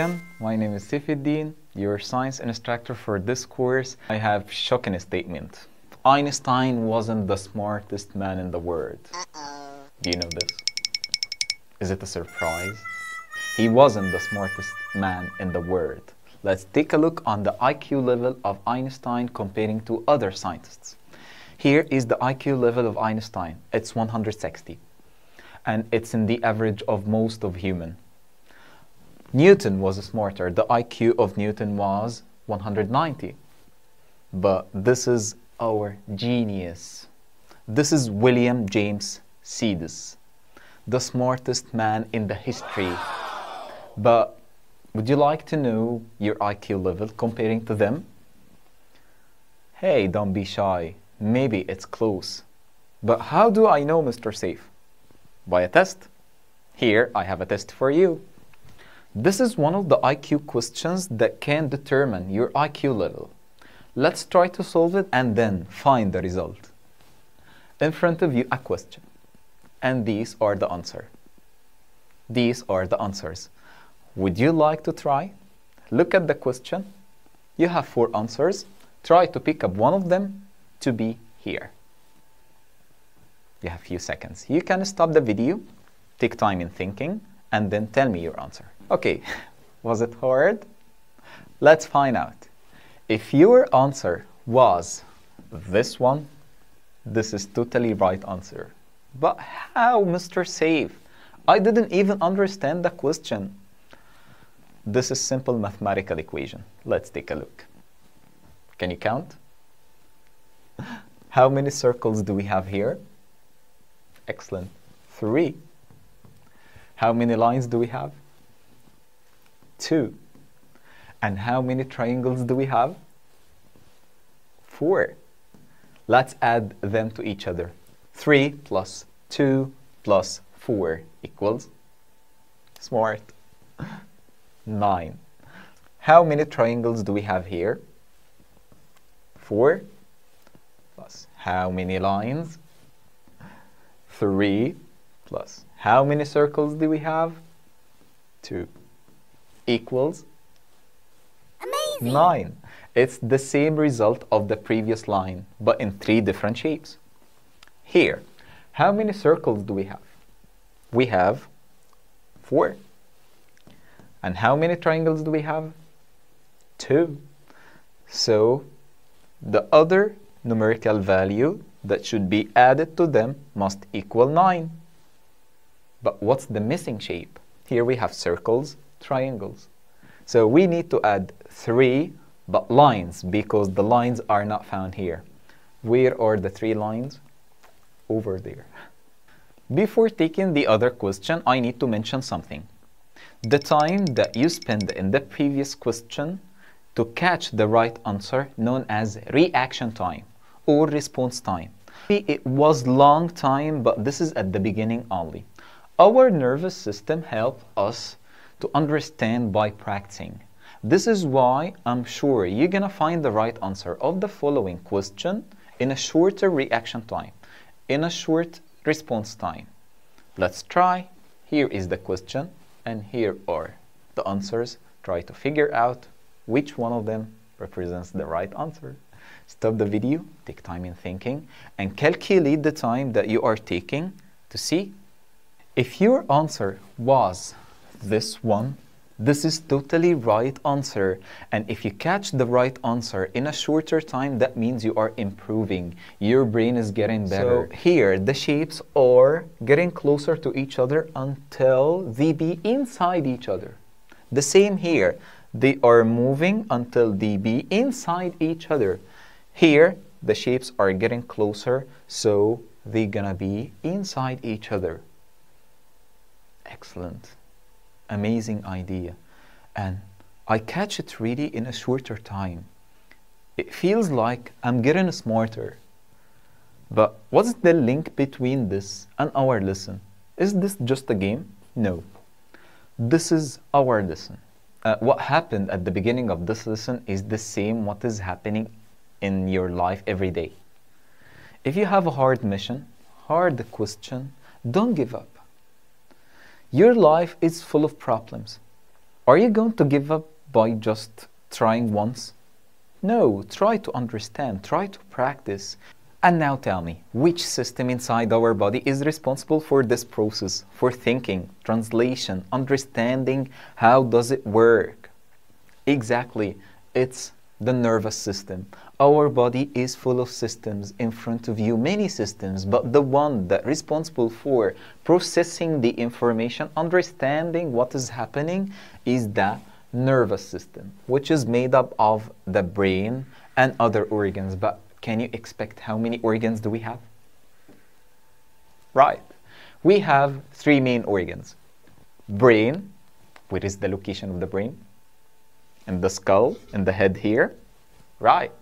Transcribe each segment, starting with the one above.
Again. My name is Sifuddin, your science instructor for this course. I have shocking statement. Einstein wasn't the smartest man in the world. Do you know this? Is it a surprise? He wasn't the smartest man in the world. Let's take a look on the IQ level of Einstein comparing to other scientists. Here is the IQ level of Einstein. It's 160. And it's in the average of most of human. Newton was a smarter. The IQ of Newton was 190. But this is our genius. This is William James Sidis, the smartest man in the history. But would you like to know your IQ level comparing to them? Hey, don't be shy. Maybe it's close. But how do I know, Mr. Seif? By a test. Here, I have a test for you. This is one of the IQ questions that can determine your IQ level. Let's try to solve it and then find the result. In front of you a question and these are the answer. These are the answers. Would you like to try? Look at the question. You have four answers. Try to pick up one of them to be here. You have few seconds. You can stop the video, take time in thinking, and then tell me your answer. Okay, was it hard? Let's find out. If your answer was this one, this is totally right answer. But how, Mr. Seif? I didn't even understand the question. This is simple mathematical equation. Let's take a look. Can you count? How many circles do we have here? Excellent. Three. How many lines do we have? 2. And how many triangles do we have? 4. Let's add them to each other. 3 plus 2 plus 4 equals smart 9. How many triangles do we have here? 4 plus how many lines? 3 plus how many circles do we have? 2 equals Amazing. 9. It's the same result of the previous line, but in three different shapes. Here, how many circles do we have? We have 4. And how many triangles do we have? 2. So, the other numerical value that should be added to them must equal 9. But what's the missing shape? Here we have circles triangles. So we need to add three but lines because the lines are not found here. Where are the three lines? Over there. Before taking the other question, I need to mention something. The time that you spend in the previous question to catch the right answer known as reaction time or response time. It was long time, but this is at the beginning only. Our nervous system helps us to understand by practicing. This is why I'm sure you're gonna find the right answer of the following question in a shorter reaction time, in a short response time. Let's try. Here is the question and here are the answers. Try to figure out which one of them represents the right answer. Stop the video, take time in thinking, and calculate the time that you are taking to see if your answer was this one. This is totally right answer. And if you catch the right answer in a shorter time, that means you are improving. Your brain is getting better. So here, the shapes are getting closer to each other until they be inside each other. The same here. They are moving until they be inside each other. Here, the shapes are getting closer, so they're gonna be inside each other. Excellent amazing idea. And I catch it really in a shorter time. It feels like I'm getting smarter. But what's the link between this and our lesson? Is this just a game? No. This is our lesson. Uh, what happened at the beginning of this lesson is the same what is happening in your life every day. If you have a hard mission, hard question, don't give up. Your life is full of problems. Are you going to give up by just trying once? No, try to understand, try to practice. And now tell me, which system inside our body is responsible for this process, for thinking, translation, understanding, how does it work? Exactly, it's the nervous system. Our body is full of systems in front of you, many systems, but the one that responsible for processing the information, understanding what is happening is the nervous system, which is made up of the brain and other organs. But can you expect how many organs do we have? Right. We have three main organs. Brain, which is the location of the brain? In the skull, in the head here. Right.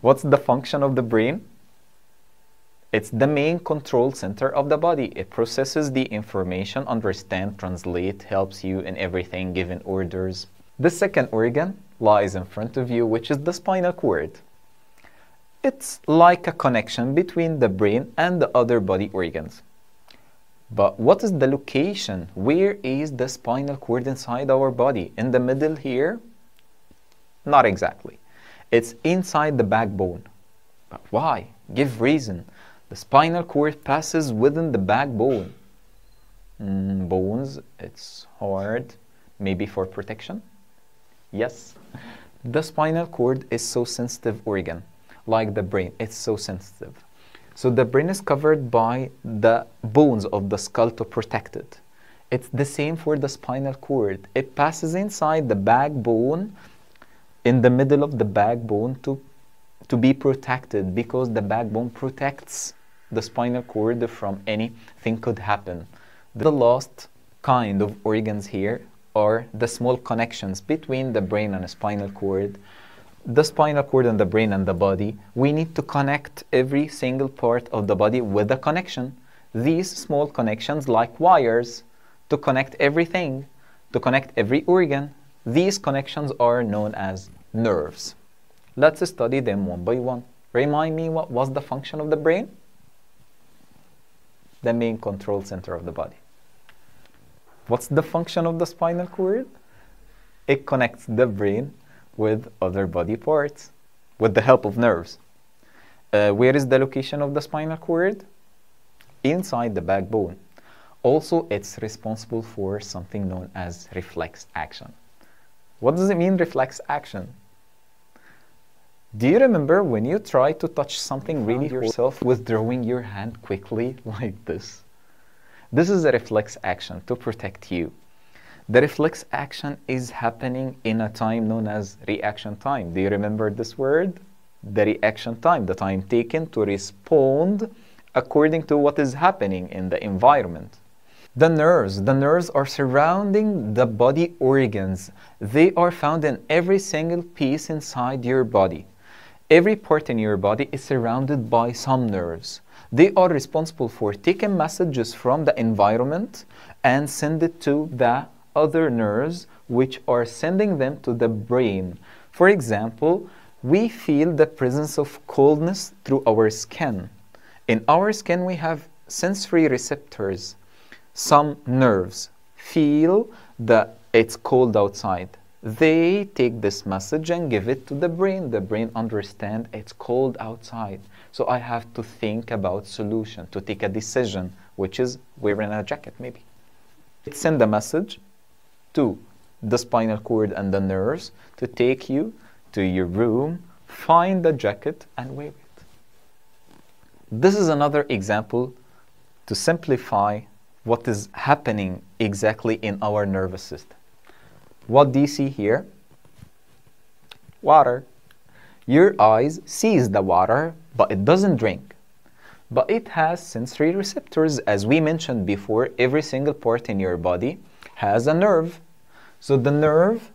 What's the function of the brain? It's the main control center of the body. It processes the information, understand, translate, helps you in everything, giving orders. The second organ lies in front of you, which is the spinal cord. It's like a connection between the brain and the other body organs. But what is the location? Where is the spinal cord inside our body? In the middle here? Not exactly. It's inside the backbone. But why? Give reason. The spinal cord passes within the backbone. Mm, bones, it's hard. Maybe for protection? Yes. The spinal cord is so sensitive organ, like the brain. It's so sensitive. So the brain is covered by the bones of the skull to protect it. It's the same for the spinal cord. It passes inside the backbone in the middle of the backbone to, to be protected because the backbone protects the spinal cord from anything could happen. The last kind of organs here are the small connections between the brain and the spinal cord. The spinal cord and the brain and the body, we need to connect every single part of the body with a connection. These small connections like wires to connect everything, to connect every organ, these connections are known as nerves. Let's study them one by one. Remind me what was the function of the brain? The main control center of the body. What's the function of the spinal cord? It connects the brain with other body parts with the help of nerves. Uh, where is the location of the spinal cord? Inside the backbone. Also, it's responsible for something known as reflex action. What does it mean, reflex action? Do you remember when you try to touch something really yourself withdrawing your hand quickly like this? This is a reflex action to protect you. The reflex action is happening in a time known as reaction time. Do you remember this word? The reaction time, the time taken to respond according to what is happening in the environment. The nerves. The nerves are surrounding the body organs. They are found in every single piece inside your body. Every part in your body is surrounded by some nerves. They are responsible for taking messages from the environment and send it to the other nerves which are sending them to the brain. For example, we feel the presence of coldness through our skin. In our skin, we have sensory receptors some nerves feel that it's cold outside. They take this message and give it to the brain. The brain understand it's cold outside. So I have to think about solution, to take a decision, which is wearing a jacket maybe. It send a message to the spinal cord and the nerves to take you to your room, find the jacket and wear it. This is another example to simplify what is happening exactly in our nervous system. What do you see here? Water. Your eyes sees the water, but it doesn't drink. But it has sensory receptors. As we mentioned before, every single part in your body has a nerve. So the nerve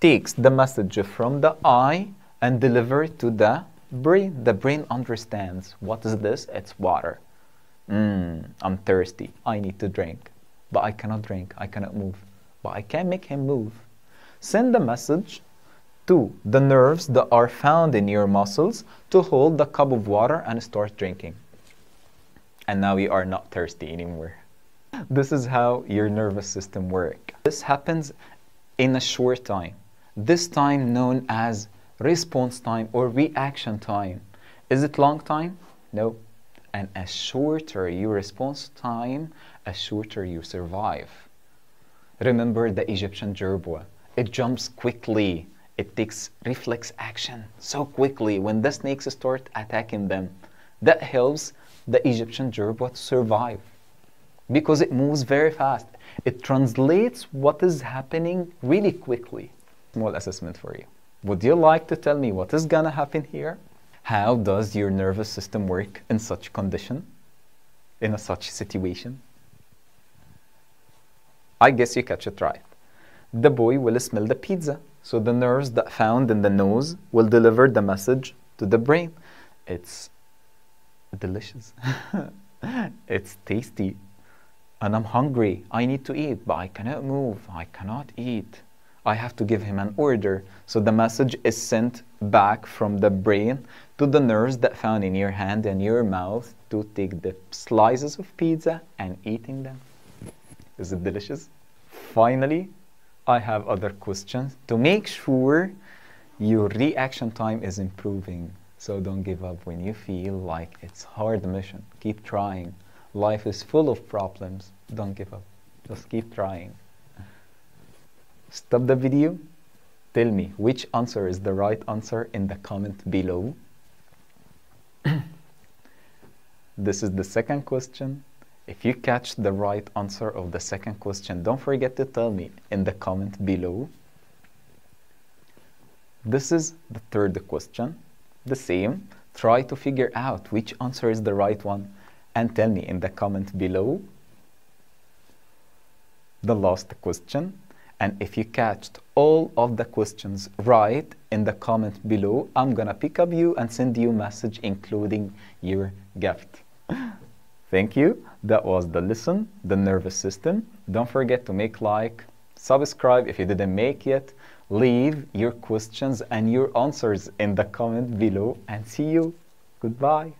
takes the message from the eye and deliver it to the brain. The brain understands what is this? It's water. Mm, I'm thirsty. I need to drink. But I cannot drink. I cannot move. But I can make him move. Send a message to the nerves that are found in your muscles to hold the cup of water and start drinking. And now you are not thirsty anymore. This is how your nervous system works. This happens in a short time. This time known as response time or reaction time. Is it long time? No. And a shorter your response time, a shorter you survive. Remember the Egyptian jerboa. It jumps quickly. It takes reflex action so quickly when the snakes start attacking them. That helps the Egyptian jerboa to survive because it moves very fast. It translates what is happening really quickly. Small assessment for you. Would you like to tell me what is gonna happen here? How does your nervous system work in such condition? In a such situation? I guess you catch it right. The boy will smell the pizza, so the nerves that found in the nose will deliver the message to the brain. It's delicious. it's tasty. And I'm hungry. I need to eat, but I cannot move. I cannot eat. I have to give him an order. So the message is sent back from the brain to the nerves that found in your hand and your mouth to take the slices of pizza and eating them. Is it delicious? Finally, I have other questions to make sure your reaction time is improving. So don't give up when you feel like it's hard mission. Keep trying. Life is full of problems. Don't give up. Just keep trying. Stop the video. Tell me which answer is the right answer in the comment below. this is the second question. If you catch the right answer of the second question, don't forget to tell me in the comment below. This is the third question. The same. Try to figure out which answer is the right one and tell me in the comment below. The last question. And if you catched all of the questions right in the comment below, I'm gonna pick up you and send you a message including your gift. Thank you. That was the lesson, the nervous system. Don't forget to make like, subscribe if you didn't make yet. Leave your questions and your answers in the comment below and see you. Goodbye.